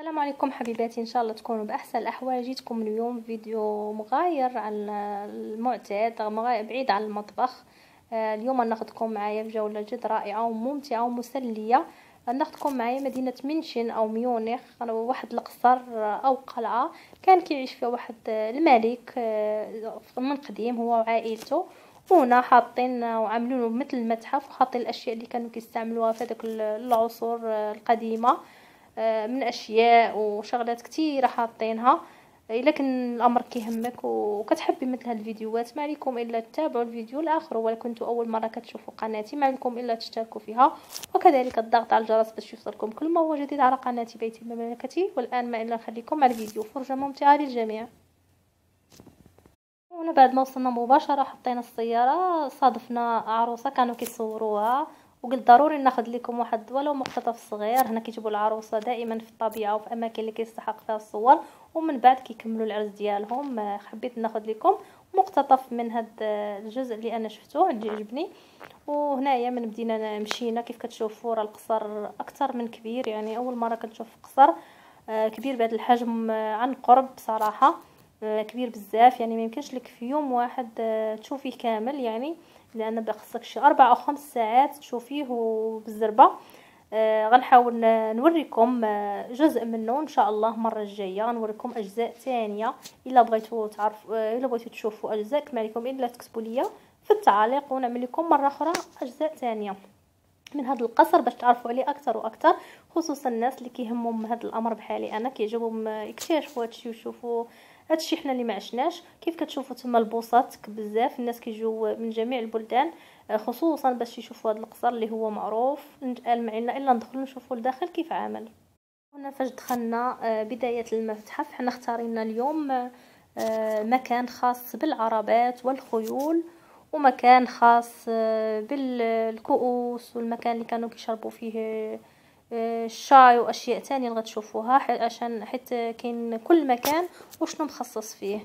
السلام عليكم حبيباتي. إن شاء الله تكونوا بأحسن الأحوال. جيتكم اليوم فيديو مغاير عن المعتاد مغاير بعيد عن المطبخ. آه، اليوم ناخذكم معايا في جولة جد رائعة وممتعة ومسلية. ناخذكم معايا مدينة منشن أو ميونخ. واحد القصر أو قلعة. كان كيعيش فيها واحد الملك آه، من قديم هو وعائلته. هنا حاطين وعاملينه مثل متحف وحاطين الأشياء اللي كانوا كيستعملوها في هذوك العصور القديمة. آه، من أشياء وشغلات كثيره حاطينها. إلا كان الأمر كيهمك وكتحبي مثل هاد الفيديوهات ما عليكم إلا تتابعوا الفيديو الآخر ولا كنتوا أول مرة كتشوفوا قناتي ما عليكم إلا تشتركوا فيها. وكذلك الضغط على الجرس باش يوصلكم كل ما هو جديد على قناتي بيت المملكة. والآن ما إلا نخليكم مع الفيديو فرجة ممتعة للجميع. هنا بعد ما وصلنا مباشرة حطينا السيارة صادفنا عروسة كانوا كيصوروها وقلت ضروري ناخذ لكم واحد ولو مقتطف صغير. هنا كيجيبوا العروسة دائما في الطبيعة وفي أماكن اللي كيستحق فيها الصور. ومن بعد كيكملوا العرس ديالهم. حبيت ناخذ لكم مقتطف من هذا الجزء اللي أنا شفته اللي عجبني. وهنايا من بدينا مشينا. كيف كتشوفوا راه القصر أكثر من كبير. يعني أول مرة كنشوف قصر آه، كبير بهذا الحجم آه، عن قرب بصراحة. آه، كبير بزاف. يعني ما يمكنش لك في يوم واحد تشوفيه كامل يعني لأن خصك شي أربع أو خمس ساعات تشوفيه بالزربه آه غنحاول نوريكم آه جزء منه. إن شاء الله المرة الجاية غنوريكم أجزاء ثانية إلا بغيتوا تعرفوا آه إلا بغيتوا تشوفوا أجزاء كما عليكم إلا تكتبوا لي في التعاليق ونعمل لكم مرة أخرى أجزاء ثانية من هذا القصر باش تعرفوا عليه أكثر وأكثر خصوصا الناس اللي كيهمهم هذا الأمر بحالي أنا كيعجبهم يكتشفوا هادشي ويشوفوا هادشي حنا اللي ما عشناش. كيف كتشوفوا تما البوسات بزاف الناس كيجيو من جميع البلدان آه، خصوصا باش يشوفوا هذا القصر اللي هو معروف نتقال معنا إلا ندخلوا نشوفوا لداخل كيف عامل. هنا فاش دخلنا آه، بداية المتحف حنا اختارينا اليوم آه، مكان خاص بالعربات والخيول ومكان خاص بالكؤوس والمكان اللي كانوا كيشربوا فيه الشاي وأشياء تانية غتشوفوها عشان حيت كاين كل مكان وشنو مخصص فيه.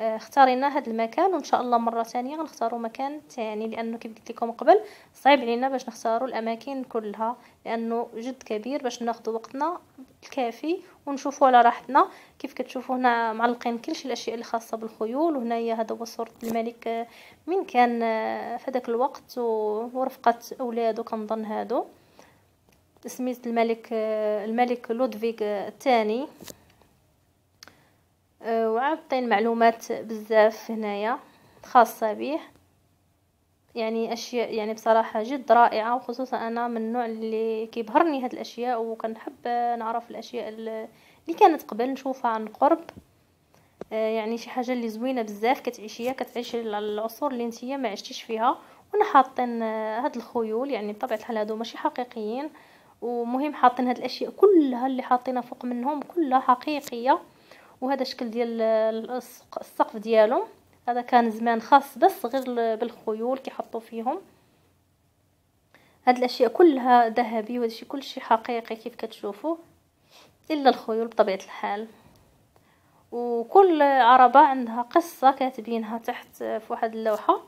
آه، اختارينا هذا المكان وإن شاء الله مرة ثانية غنختاروا مكان ثاني لأنه كيف قلت لكم قبل صعيب علينا باش نختاروا الأماكن كلها لأنه جد كبير باش ناخذ وقتنا الكافي ونشوفوا على راحتنا. كيف كتشوفوا هنا معلقين كلشي الأشياء اللي خاصة بالخيول وهنايا هذا هو صوره الملك آه، من كان آه، في ذاك الوقت ورفقة اولاده كنظن هادو. سميت الملك الملك لودفيغ الثاني. آه، وعطين معلومات بزاف هنايا خاصة به يعني أشياء يعني بصراحة جد رائعة وخصوصا أنا من النوع اللي كيبهرني هاد الأشياء وكنحب نعرف الأشياء اللي كانت قبل نشوفها عن قرب. آه، يعني شي حاجة اللي زوينة بزاف كتعيشيها كتعيش العصور اللي نتيا ما عشتيش فيها. ونا حاطين آه، هاد الخيول يعني بطبيعة الحال هادو ماشي حقيقيين. ومهم حاطين هاد الأشياء كلها اللي حاطينها فوق منهم كلها حقيقية. وهذا الشكل ديال السقف ديالهم. هذا كان زمان خاص بس غير بالخيول كيحطوا فيهم. هاد الأشياء كلها ذهبي وهذا الشيء كلشي حقيقي كيف كتشوفوا. إلا الخيول بطبيعة الحال. وكل عربة عندها قصة كاتبينها تحت في واحد اللوحة.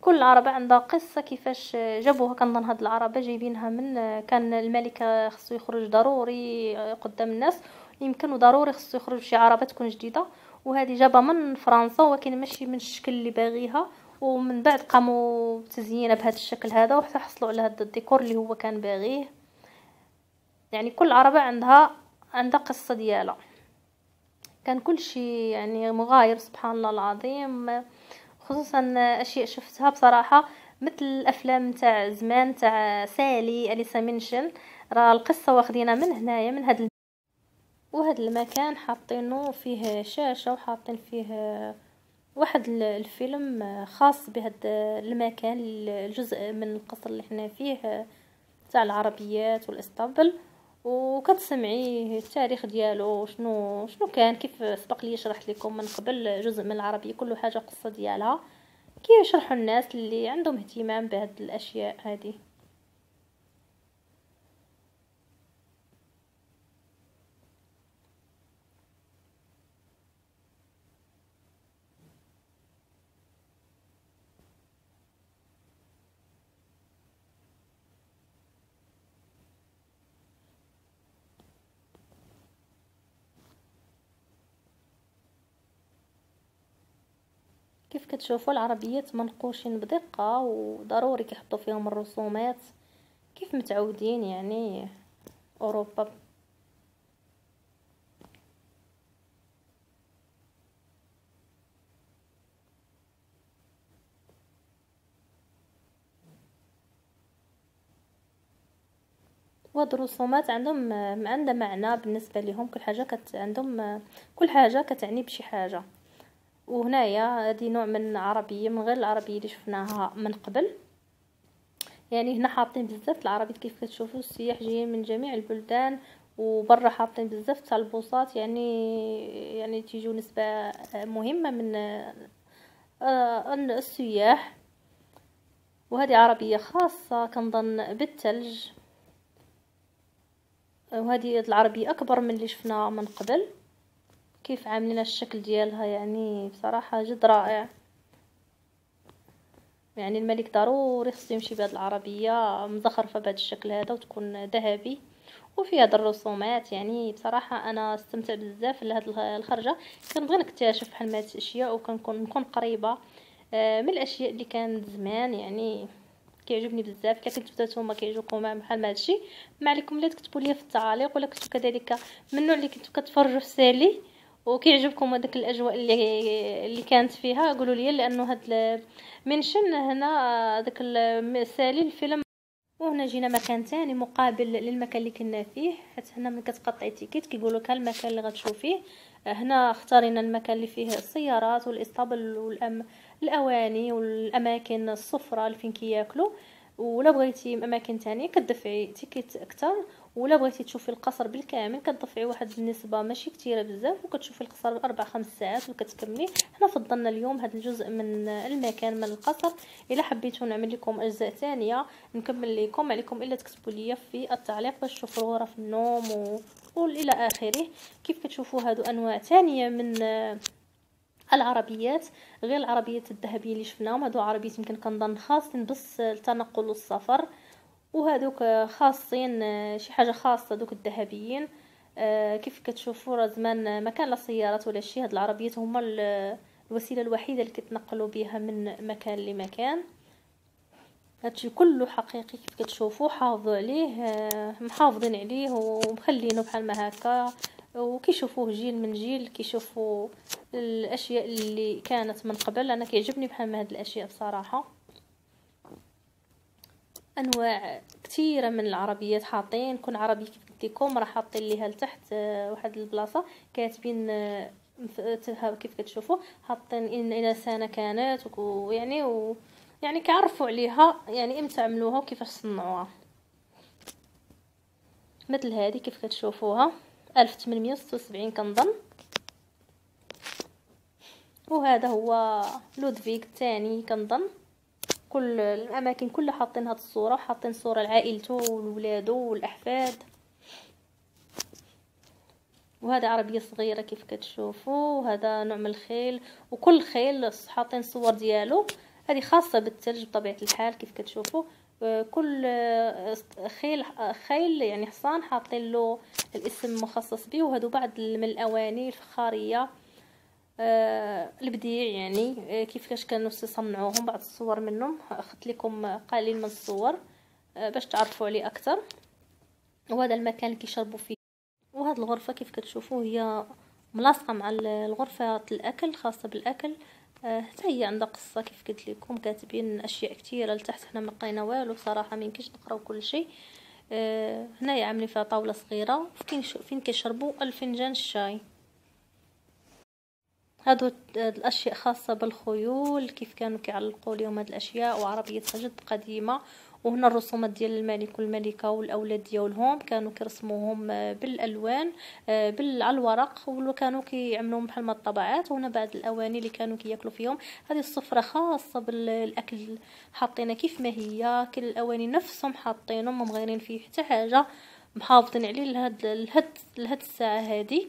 كل عربة عندها قصة كيفاش جابوها. كنظن هاد العربة جايبينها من كان الملك خصو يخرج ضروري قدام الناس يمكن ضروري خصو يخرج شي عربة تكون جديدة. وهذه جابها من فرنسا ولكن ماشي من الشكل اللي باغيها. ومن بعد قاموا بتزيينها بهذا الشكل هذا وحتى حصلوا على هذا الديكور اللي هو كان باغيه. يعني كل عربة عندها عندها قصة ديالها. كان كل شيء يعني مغاير سبحان الله العظيم. خصوصا أشياء شفتها بصراحة مثل الأفلام تاع زمان تاع سالي أليسا منشن. راه القصة واخدينها من هنايا من هذا وهذا المكان حاطينه فيه شاشة وحاطين فيه واحد الفيلم خاص بهذا المكان الجزء من القصر اللي حنا فيه تاع العربيات والاسطبل وكتسمعيه التاريخ ديالو شنو شنو كان كيف سبق لي شرحت لكم من قبل جزء من العربيه كل حاجة قصة ديالها. كيشرحوا الناس اللي عندهم اهتمام بهاد الأشياء هذه كيف كتشوفوا العربيات منقوشين بدقة وضروري كيحطوا فيهم الرسومات؟ كيف متعودين يعني أوروبا؟ الرسومات عندهم عندها معنى بالنسبة لهم كل حاجة كت عندهم كل حاجة كتعني بشي حاجة. وهنايا هادي نوع من عربيه من غير العربيه اللي شفناها من قبل. يعني هنا حاطين بزاف العربيات كيف كتشوفوا السياح جايين من جميع البلدان وبرا حاطين بزاف تاع البوصات. يعني يعني تيجوا نسبة مهمة من آه، السياح. وهذه عربية خاصة كنظن بالثلج وهذه العربية أكبر من اللي شفناها من قبل. كيف عاملين الشكل ديالها يعني بصراحة جد رائع. يعني الملك ضروري خصو يمشي بهاد العربية مزخرفة بهذا الشكل هذا وتكون ذهبي. وفي هاد الرسومات يعني بصراحة أنا استمتع بزاف لهاد الخرجة. كنبغي نكتشف بحال هاد الأشياء وكنكون نكون قريبة آه، من الأشياء اللي كانت زمان. يعني كيعجبني بزاف. كيف كنتو نتوما كيعجبكم بحال هادشي. ما عليكم لا تكتبوا لي في التعاليق ولا كنتو كذلك من النوع اللي كنتو كتفرجوا في سالي. وكيعجبكم هذاك الأجواء اللي اللي كانت فيها؟ قولوا لي لأنه هاد منشن هنا داك سالي الفيلم. وهنا جينا مكان تاني مقابل للمكان اللي كنا فيه. حيت هنا ملي كتقطعي تيكيت كيقولوا لك المكان اللي غتشوفيه. هنا اختارينا المكان اللي فيه السيارات والإسطبل والأم الأواني والأماكن الصفراء اللي فين كياكلوا. ولا بغيتي أماكن تانية كتدفعي تيكيت أكثر ولا بغيتي تشوفي القصر بالكامل كتدفعي واحد النسبة ماشي كثيره بزاف وكتشوفي القصر أربع خمس ساعات وكتكملي. حنا فضلنا اليوم هذا الجزء من المكان من القصر. إلا حبيتو نعمل لكم أجزاء ثانية نكمل لكم. عليكم إلا تكتبوا لي في التعليق باش تشوفوا غرف النوم و... والى آخره. كيف كتشوفوا هادو أنواع ثانية من العربيات؟ غير العربيات الذهبية اللي شفناهم هادو عربيات يمكن كنظن خاصين بس التنقل والسفر وهذوك خاصين شي حاجة خاصة دوك الذهبيين. آه، كيف كتشوفوا راه زمان ما كان لا سيارات ولا شي هاد العربيات هما الوسيلة الوحيدة اللي كتنقلوا بها من مكان لمكان. هادشي كله حقيقي كيف كتشوفوا حافظوا عليه آه، محافظين عليه ومخلينه بحال ما هكا. وكيشوفوه جيل من جيل كيشوفوا الأشياء اللي كانت من قبل. أنا كيعجبني بحال ما هاد الأشياء بصراحة. أنواع كثيرة من العربيات حاطين كل عربيه كيف قلت راه حاطين ليها لتحت آه، واحد البلاصة. كاتبين آه، كيف كتشوفوا؟ حاطين ان إلى سنة كانت ويعني و يعني كيعرفوا عليها يعني إمتى عملوها وكيفاش صنعوها. مثل هذه كيف كتشوفوها؟ 1876 كنظن. وهذا هو لودفيك الثاني كنظن. كل الأماكن كلها حاطين هاد الصورة حاطين صورة لعائلته وولادو والأحفاد. وهذا عربية صغيرة كيف كتشوفوا وهذا نوع من الخيل. وكل خيل حاطين صور ديالو. هذه خاصة بالثلج بطبيعة الحال كيف كتشوفوا كل خيل خيل يعني حصان حاطين له الاسم مخصص به. وهذو بعض من الأواني الفخارية. آه البديع يعني آه كيفاش كانوا يصنعوهم بعض الصور منهم. اخذت لكم قليل من الصور آه باش تعرفوا عليه أكثر. وهذا المكان اللي كيشربوا فيه. وهذه الغرفة كيف كتشوفوا هي ملاصقة مع الغرفه الأكل خاصة بالأكل. حتى هي عندها قصة كيف قلت لكم. كاتبين أشياء كثيره لتحت حنا ما لقينا والو. صراحة ما يمكنش نقراو كل شيء. هنايا عاملين فيها طاولة صغيرة. فين فين كيشربوا؟ الفنجان الشاي. هادو الأشياء خاصة بالخيول كيف كانوا كيعلقوا لهم هاد الأشياء وعربيتها جد قديمة. وهنا الرسومات ديال الملك والملكة والأولاد ديالهم كانوا كيرسموهم آه، بالألوان آه، على الورق وكانوا كيعملوهم بحال ما الطبعات وهنا بعض الأواني اللي كانوا كياكلوا فيهم. هذه السفره خاصة بالأكل حاطينها كيف ما هي. كل الأواني نفسهم حاطينهم ما مغيرين فيه حتى حاجة. محافظين عليه لهاد لهاد لهاد الساعة هذه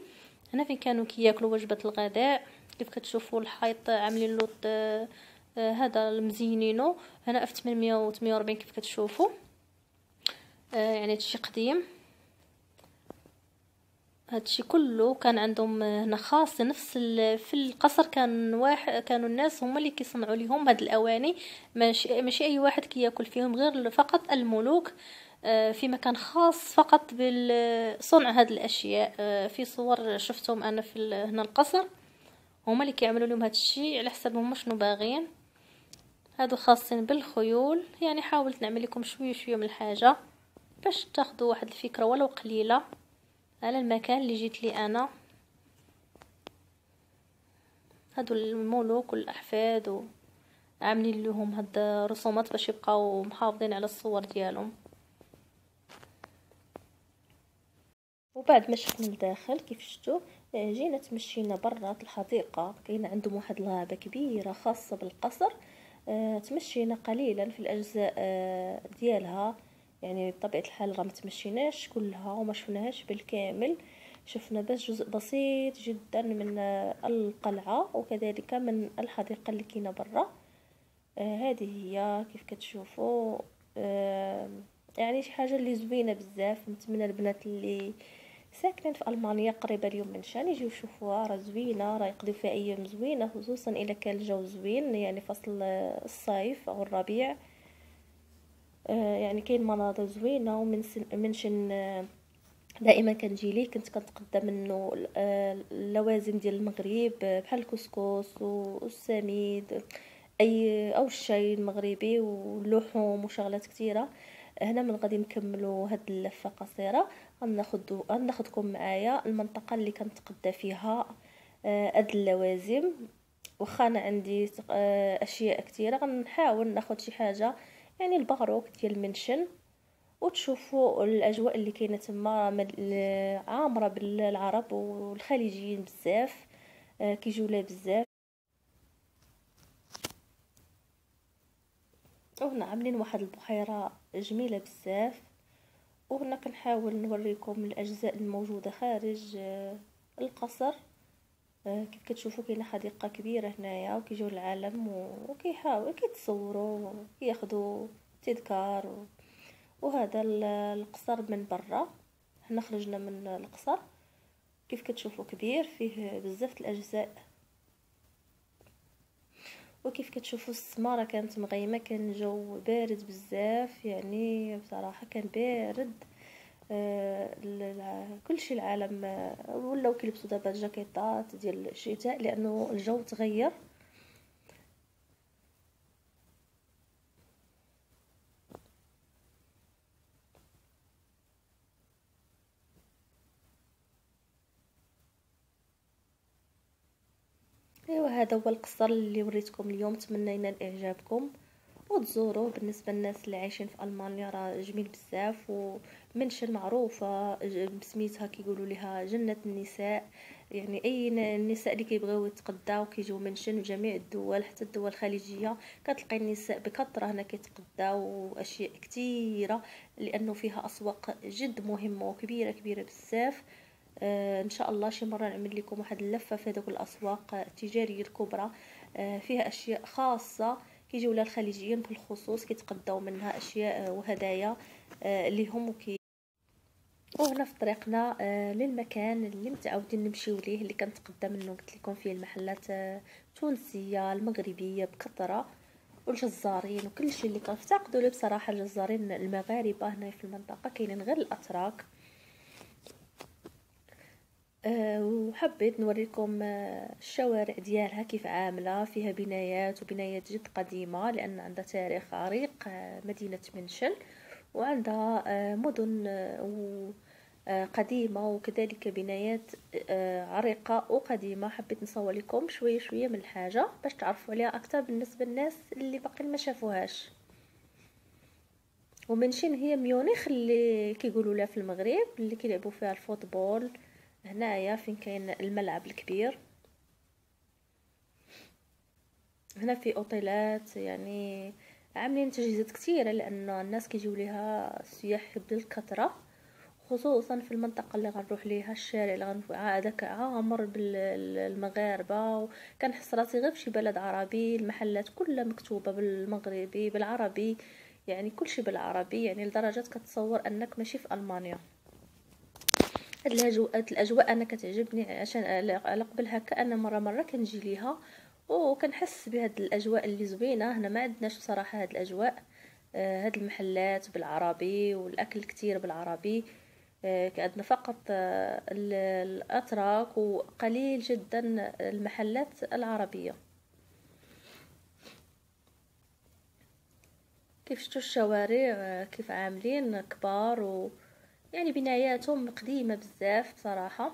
هنا فين كانوا كياكلوا وجبة الغداء. كيف كتشوفوا الحيط؟ عاملين له آه، هذا مزينينو هنا 1848 كيف كتشوفوا. آه يعني هادشي قديم. هادشي كله كان عندهم هنا خاص. نفس في القصر كان واحد كانوا الناس هما اللي كيصنعوا ليهم هاد الأواني. ماشي ماشي أي واحد كياكل فيهم غير فقط الملوك. آه، في مكان خاص فقط بالصنع هاد الأشياء. آه، في صور شفتهم أنا في هنا القصر. هما اللي كيعملوا لهم هاد الشيء على حسابهم شنو باغيين. هادو خاصين بالخيول يعني حاولت نعمل لكم شوية شوية من الحاجة باش تاخذوا واحد الفكرة ولو قليلة على المكان اللي جيت لي أنا. هادو الملوك والأحفاد عاملين لهم هاد الرسومات باش يبقاو محافظين على الصور ديالهم. وبعد ما شفنا الداخل كيف شفتوا جينا تمشينا برا الحديقة كاين عندهم واحد الغابة كبيرة خاصة بالقصر. آه، تمشينا قليلا في الأجزاء آه، ديالها. يعني بطبيعة الحال راه متمشيناش كلها وما شفناهاش بالكامل. شفنا بس جزء بسيط جدا من القلعة وكذلك من الحديقة اللي كاينة برا. آه هذه هي كيف كتشوفوا آه يعني شي حاجة اللي زوينة بزاف نتمنى البنات اللي ساكنين في ألمانيا قريبه اليوم من شان يجيو يشوفوها راه زوينه راه يقضيو فيها أيام زوينة خصوصا إلا كان الجو زوين يعني فصل الصيف أو الربيع. آه، يعني كاين مناظر زوينة ومن منشن آه، دائما كنجي ليه كنت كنتقدم منه آه، اللوازم ديال المغرب بحال الكسكس والسميد أي أو الشاي المغربي واللحوم وشغلات كثيرة. هنا من غادي نكملوا هاد اللفة قصيرة. غناخذ غناخذكم معايا المنطقة اللي كنتقدى فيها هاد اللوازم. واخا أنا عندي أشياء كثيره غنحاول ناخذ شي حاجة يعني الباروك ديال المنشن. وتشوفوا الأجواء اللي كاينة تما عامرة بالعرب والخليجيين بزاف آه، كيجيو لها بزاف وهنا عاملين واحد البحيرة جميلة بزاف وهنا كنحاول نوريكم الأجزاء الموجودة خارج آه، القصر. آه، كيف كتشوفوا كاينة حديقة كبيرة هنايا وكيجيو العالم وكيحاولوا كيتصوروا وكياخذوا تذكار وهذا القصر من برا. حنا خرجنا من القصر. كيف كتشوفوا كبير فيه بزاف الأجزاء. وكيف كتشوفوا السمارة كانت مغيمة كان الجو بارد بزاف يعني بصراحة كان بارد. آه كلشي العالم آه، ولاو كيلبسوا دابا الجاكيطات ديال الشتاء لأنه الجو تغير. هذا هو القصر اللي وريتكم اليوم نتمنى ينال إعجابكم. وتزوروا بالنسبة للناس اللي عايشين في ألمانيا راه جميل بزاف ومنشن معروفه بسميتها كيقولوا لها جنة النساء. يعني أي النساء اللي كيبغيو يتقداو كيجيو منشن جميع الدول حتى الدول الخليجية. كتلقاي النساء بكثرة هنا كيتقداو اشياء كثيره لأنه فيها أسواق جد مهمة وكبيرة كبيرة بزاف. آه إن شاء الله شي مرة نعمل لكم واحد اللفة في هذوك الأسواق التجارية الكبرى. آه فيها أشياء خاصة كيجيو لها الخليجيين بالخصوص كيتقداو منها أشياء آه، وهدايا آه ليهم وكي وهنا في طريقنا للمكان اللي متعودين نمشيو ليه اللي كنتقدى منه قلت لكم فيه المحلات التونسية المغربية بكثرة والجزارين وكل شيء اللي كنفتقدوا له. بصراحة الجزارين المغاربة هنا في المنطقة كاينين غير الأتراك. أه وحبيت نوريكم آه، الشوارع ديالها كيف عاملة فيها بنايات وبنايات جد قديمة لأن عندها تاريخ عريق آه، مدينة منشل وعندها آه، مدن قديمة وكذلك بنايات عريقة وقديمة. حبيت نصور لكم شوية شوية من الحاجة باش تعرفوا عليها أكثر بالنسبة للناس اللي باقي ما شافوهاش. ومنشين هي ميونيخ اللي كيقولوا لها في المغرب اللي كيلعبوا فيها الفوتبول. هنايا فين كاين الملعب الكبير. هنا في أوتيلات يعني عاملين تجهيزات كثيره لأن الناس كيجيو ليها السياح بالكثره خصوصا في المنطقة اللي غنروح ليها الشارع اللي غنروح هذاك عامر بالمغاربة وكنحس راسي غير فشي بلد عربي المحلات كلها مكتوبة بالمغربي بالعربي يعني كل شيء بالعربي يعني لدرجة كتصور أنك ماشي في ألمانيا. هاد الاجواء الأجواء أنا كتعجبني عشان على قبل هكا أنا مرة مرة كنجي ليها. وكنحس بهاد الأجواء اللي زوينة. هنا ما عندناش بصراحة هاد الأجواء. آه هاد المحلات بالعربي والأكل كتير بالعربي. آه عندنا فقط آه الأتراك وقليل جدا المحلات العربية. كيف شفتوا الشوارع؟ آه، كيف عاملين؟ كبار و يعني بناياتهم قديمة بزاف بصراحة.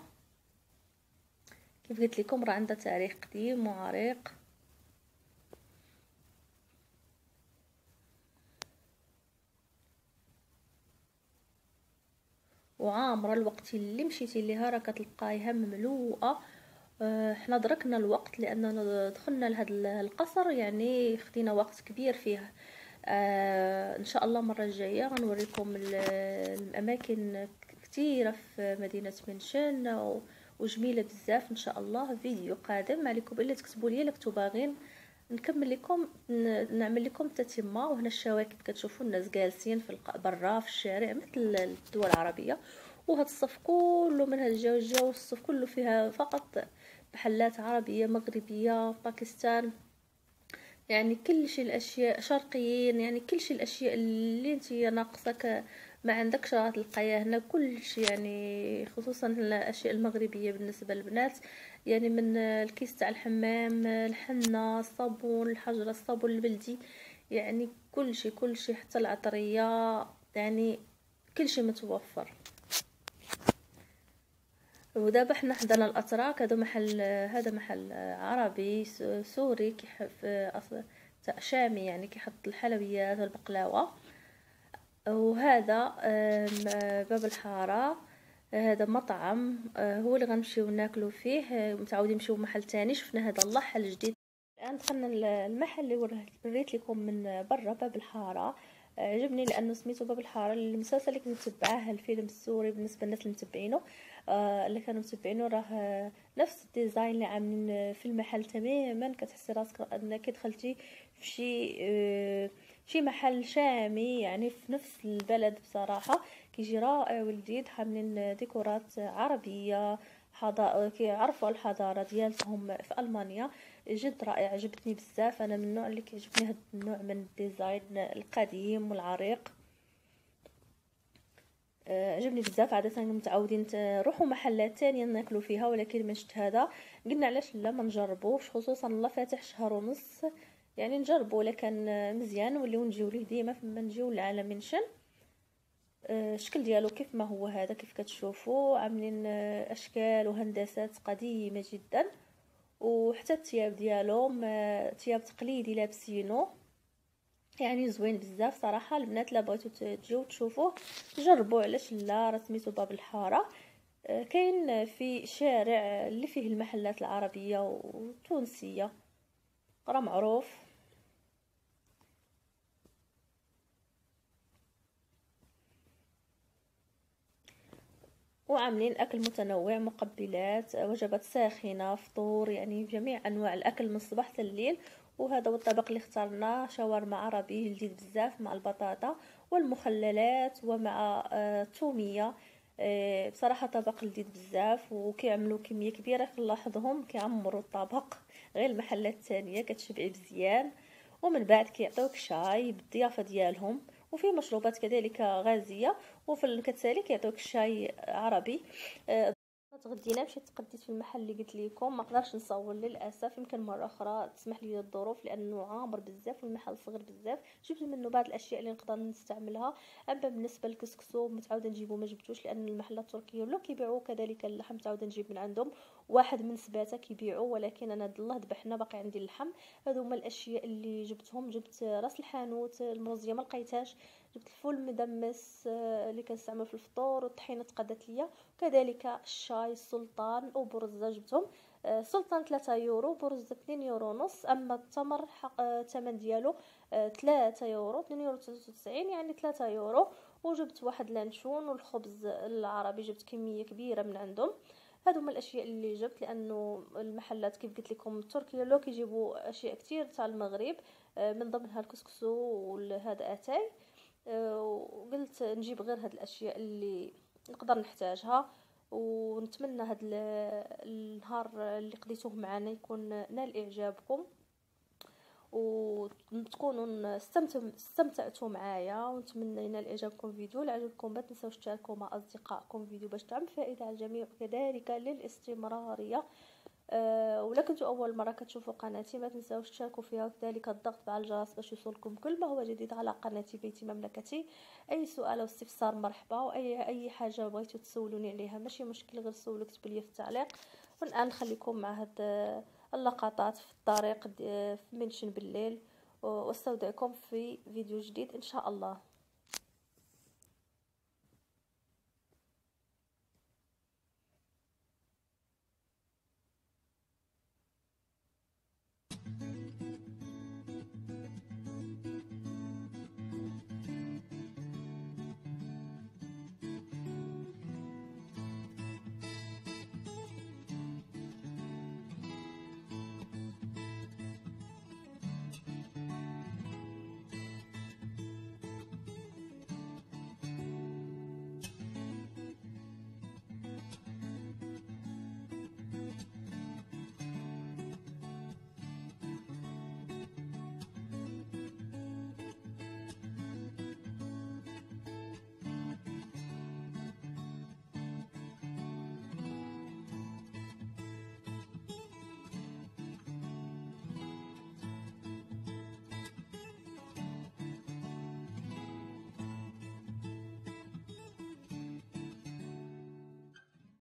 كيف قلت لكم راه عندها تاريخ قديم وعريق. وعامرة الوقت اللي مشيتي ليها راه كتلقايها مملوءة. آه، حنا دركنا الوقت لأننا دخلنا لهذا القصر يعني خدينا وقت كبير فيه. آه إن شاء الله المره الجاية غنوريكم الأماكن كثيره في مدينة منشن وجميلة بزاف إن شاء الله. فيديو قادم عليكم إلا تكتبوا لي لكتو باغين نكمل لكم نعمل لكم تتمه وهنا الشواكب كتشوفوا الناس جالسين في برا في الشارع مثل الدول العربية. وهذا الصف كله من هذا الجو الجو الصف كله فيها فقط محلات عربية مغربية باكستان. يعني كل شيء الأشياء شرقيين يعني كل شيء الأشياء اللي أنت ناقصك ما عندكش راه تلقايها هنا كل شيء يعني خصوصا الأشياء المغربية بالنسبة للبنات يعني من الكيس تاع الحمام الحنة الصابون الحجرة الصابون البلدي يعني كل شيء كل شيء حتى العطرية يعني كل شيء متوفر. ودابا حنا حدانا الأتراك هذا محل هذا محل عربي سوري كيحف شامي يعني كيحط الحلويات والبقلاوة. وهذا باب الحارة هذا مطعم هو اللي غنمشيو ناكلو فيه متعودين نمشيو محل تاني شفنا هذا اللحل الجديد الآن دخلنا المحل اللي وريت لكم من برا باب الحارة. عجبني لأنه سميتو باب الحارة المسلسل اللي كنت الفيلم السوري بالنسبة للناس اللي متبعينه. آه اللي كانوا متبعينه راه نفس ال design اللي عاملين في المحل. تماما كتحسي راسك انك دخلتي في شي آه شي محل شامي يعني في نفس البلد بصراحة. كيجي رائع ولذيذ حاملين ديكورات عربية حضارة كيعرفوا الحضارة ديالهم في ألمانيا. جد رائع عجبتني بزاف. أنا من النوع اللي كيعجبني هذا النوع من ال design القديم والعريق. آه، عجبني بزاف عادة متعودين نروحوا محلات تانية ناكلوا فيها ولكن ما شفت هذا قلنا علاش لا ما نجربوش خصوصا الله فاتح شهر ونص يعني نجربوا لكن مزيان وليو نجيو ليه ديما فما نجيو لعالم منشن الشكل آه، ديالو كيف ما هو هذا كيف كتشوفوا عاملين أشكال وهندسات قديمة جدا وحتى الثياب ديالهم ثياب تقليدي لابسينو. يعني زوين بزاف صراحة. البنات لا بغيتو تجيو تشوفوه جربوا علاش لا راه سميتو باب الحارة. آه، كاين في شارع اللي فيه المحلات العربية والتونسية. راه معروف. وعاملين أكل متنوع مقبلات وجبات ساخنة فطور يعني جميع أنواع الأكل من الصباح حتى الليل وهذا هو الطبق اللي اخترناه شاورما عربي لذيذ بزاف مع البطاطا والمخللات ومع الثوميه آه، بصراحة طبق لذيذ بزاف وكيعملوا كمية كبيرة كنلاحظهم كيعمروا الطبق. غير المحلات الثانية كتشبعي مزيان ومن بعد كيعطيوك شاي بالضيافة ديالهم. وفيه مشروبات كذلك غازية وفي الكتالي كيعطيوك الشاي عربي. آه، تغدينا مشيت تقديت في المحل اللي قلت لكم ما قدرش نصور للأسف يمكن مرة أخرى تسمح لي الظروف لأنه عامر بزاف والمحل صغير بزاف. جبت منه بعض الأشياء اللي نقدر نستعملها. أما بالنسبة للكسكسو متعودة نجيبو ما جبتوش لأن المحلات التركية ولا كيبيعوا كذلك اللحم متعوده نجيب من عندهم. واحد من سباته كيبيعوا ولكن أنا الله ذبحنا باقي عندي اللحم. هذو هما الأشياء اللي جبتهم. جبت راس الحانوت المرزية ما لقيتهاش. جبت الفول المدمس آه، اللي كنستعمل في الفطور والطحينة تقدت ليا. وكذلك الشاي السلطان وبرزة جبتهم. السلطان آه، 3 يورو برزة 2 يورو ونص. أما التمر حق الثمن آه، ديالو 3 يورو 2 يورو 99 يعني 3 يورو. وجبت واحد لانشون والخبز العربي جبت كمية كبيرة من عندهم. هادو هما الأشياء اللي جبت لأنه المحلات كيف قلت لكم تركيا لو كيجيبوا أشياء كتير تاع المغرب من ضمنها الكسكسو وهذا آتاي. وقلت نجيب غير هاد الأشياء اللي نقدر نحتاجها ونتمنى هذا النهار اللي قضيتوه معنا يكون نال إعجابكم. وتكونوا استمتعتوا معايا ونتمنى ينال إعجابكم فيديو. لا عجبكم ما تنساوش تشاركوا مع أصدقائكم فيديو باش تعم فائدة على الجميع. وكذلك للإستمرارية. أه ولا كنتوا أول مرة كتشوفوا قناتي؟ ما تنساوش تشاركوا فيها وكذلك الضغط على الجرس باش يوصلكم كل ما هو جديد على قناتي بيتي مملكتي. أي سؤال أو استفسار مرحبا وأي أي حاجة بغيتوا تسولوني عليها ماشي مشكل غير سولوا كتبوا لي في التعليق. والآن نخليكم مع هاد اللقطات في الطريق في منشن بالليل واستودعكم في فيديو جديد إن شاء الله.